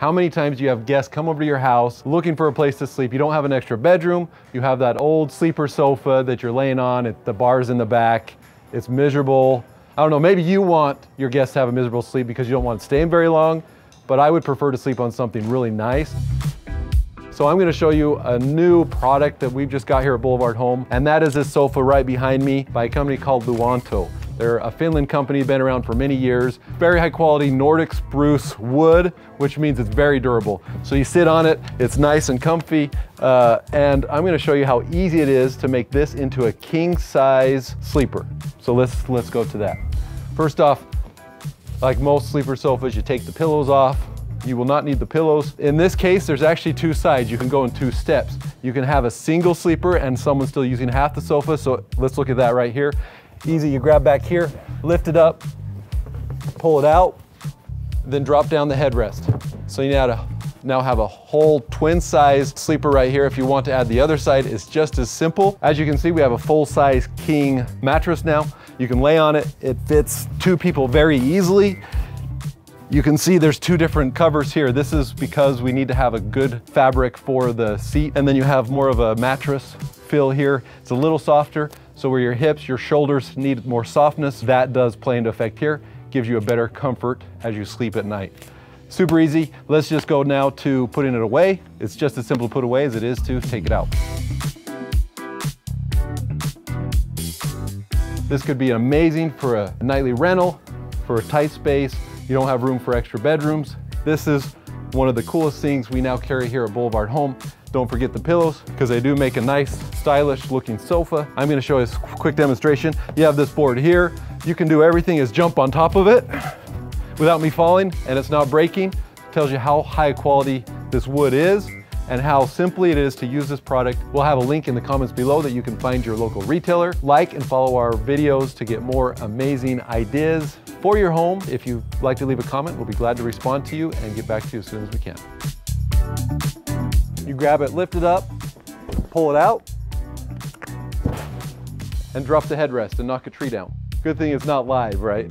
How many times do you have guests come over to your house looking for a place to sleep? You don't have an extra bedroom. You have that old sleeper sofa that you're laying on. It, the bar's in the back. It's miserable. I don't know, maybe you want your guests to have a miserable sleep because you don't want to stay in very long, but I would prefer to sleep on something really nice. So I'm gonna show you a new product that we've just got here at Boulevard Home, and that is this sofa right behind me by a company called Luonto. They're a Finland company, been around for many years. Very high quality Nordic spruce wood, which means it's very durable. So you sit on it, it's nice and comfy, uh, and I'm gonna show you how easy it is to make this into a king size sleeper. So let's, let's go to that. First off, like most sleeper sofas, you take the pillows off, you will not need the pillows. In this case, there's actually two sides. You can go in two steps. You can have a single sleeper and someone still using half the sofa. So let's look at that right here. Easy, you grab back here, lift it up, pull it out, then drop down the headrest. So you now, now have a whole twin size sleeper right here. If you want to add the other side, it's just as simple. As you can see, we have a full size king mattress now. You can lay on it. It fits two people very easily. You can see there's two different covers here. This is because we need to have a good fabric for the seat. And then you have more of a mattress feel here. It's a little softer. So where your hips, your shoulders need more softness, that does play into effect here. Gives you a better comfort as you sleep at night. Super easy. Let's just go now to putting it away. It's just as simple to put away as it is to take it out. This could be amazing for a nightly rental, for a tight space. You don't have room for extra bedrooms. This is one of the coolest things we now carry here at Boulevard Home. Don't forget the pillows because they do make a nice, stylish looking sofa. I'm gonna show you a quick demonstration. You have this board here. You can do everything is jump on top of it without me falling and it's not breaking. Tells you how high quality this wood is and how simply it is to use this product. We'll have a link in the comments below that you can find your local retailer. Like and follow our videos to get more amazing ideas for your home. If you'd like to leave a comment, we'll be glad to respond to you and get back to you as soon as we can. You grab it, lift it up, pull it out, and drop the headrest and knock a tree down. Good thing it's not live, right?